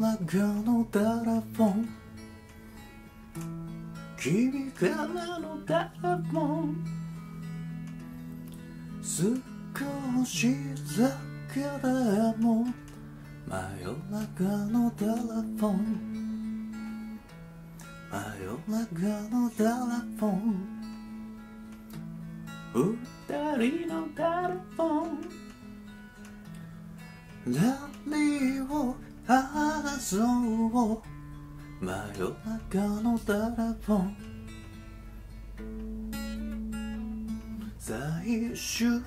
のテレフォン君からのテレフォン少しだけでも真夜中のテレフォン真夜中のテレフォン二人のテレフォン話そう真夜中のタラフォン最終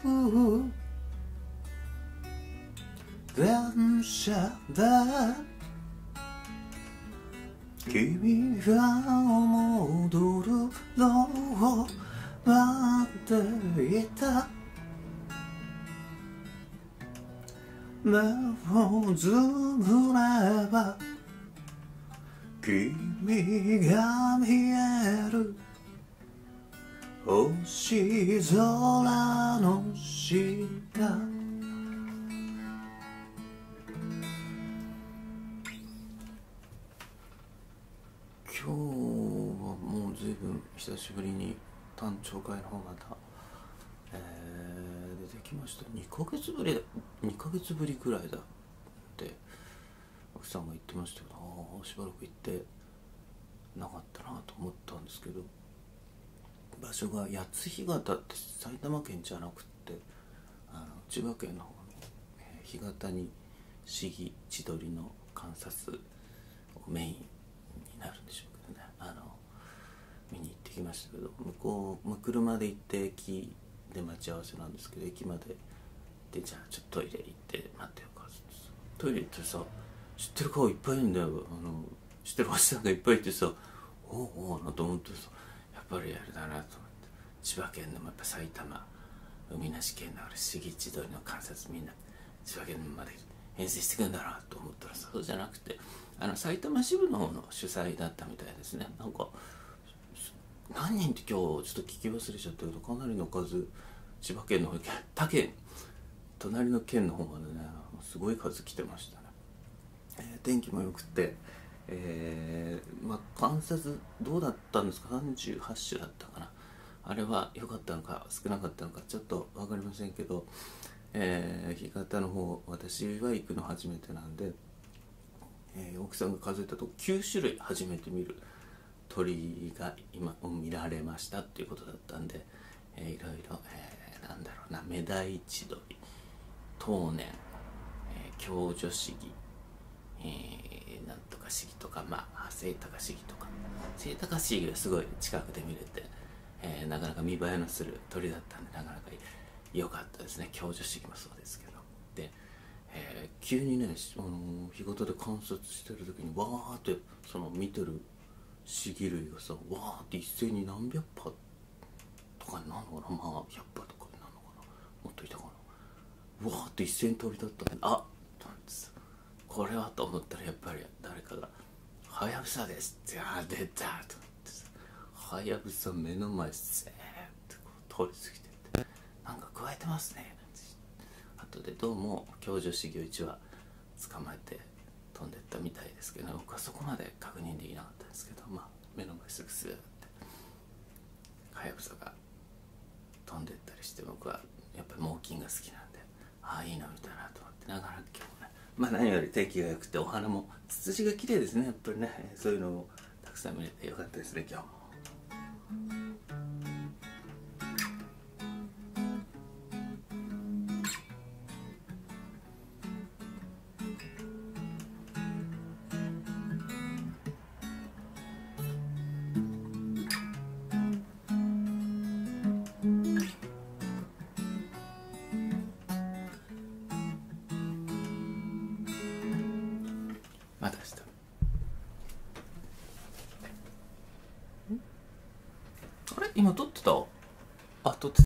電車だ。君が戻目をつぶれば君が見える星空の下。今日はもう随分久しぶりに単調会の方また、きました。2ヶ月ぶり2ヶ月ぶりくらいだって奥さんが言ってましたけどああしばらく行ってなかったなと思ったんですけど場所が八津干潟って埼玉県じゃなくってあの千葉県の方の、え、干潟に市議千鳥の観察をメインになるんでしょうけどね。あの見に行ってきましたけど向こう、車で行って駅で待ち合わせなんですけど駅まででじゃあちょっとトイレ行って待ってよかトイレ行ってさ知ってる顔いっぱいいるんだよ。あの知ってるおじさんがいっぱいいてさおおおなと思ってさやっぱりあれだなと思って。千葉県でもやっぱ埼玉海なし県のある市議千鳥の観察みんな千葉県まで遠征してくんだなと思ったらそうじゃなくてあの埼玉支部の方の主催だったみたいですね。なんか何人って今日ちょっと聞き忘れちゃったけどかなりの数千葉県の方他県隣の県の方までねすごい数来てましたね、えー、天気も良くてえー、まあ観察どうだったんですか？38種だったかな。あれは良かったのか少なかったのかちょっと分かりませんけどえー、干潟の方私は行くの初めてなんで、えー、奥さんが数えたと9種類初めて見る鳥が今見られましたっていうことだったんで、えー、いろいろ、えー、なんだろうなメダイチドリ当年、えー、共助市議、えー、なんとか市議とかまあ清高市議とか清高市議がすごい近くで見れて、えー、なかなか見栄えのする鳥だったんでなかなか良かったですね。共助式もそうですけど。で、えー、急にね、あのー、日ごとで観察してる時にわーってその見てるシギ類がさわーって一斉に何百羽とかになるのかなまあ100羽とかになるのかなもっといたかなわーって一斉に飛び立ったんであこれはと思ったらやっぱり誰かが「はやぶさです」って「あ出た」と思ってさはやぶさ目の前せーってこう通り過ぎてなんか加えてますね後でどうも共助修行1は捕まえて飛んでったみたいですけど僕はそこまで確認できなかったんですけどまあ目の前すぐすぐってはやぶさが飛んでったりして僕はやっぱり猛禽が好きなんでああいいの見たなと思ってながら今日もねまあ何より天気が良くてお花もツツジが綺麗ですねやっぱりねそういうのをたくさん見れてよかったですね今日も。また明日。あれ？今撮ってた？あ撮って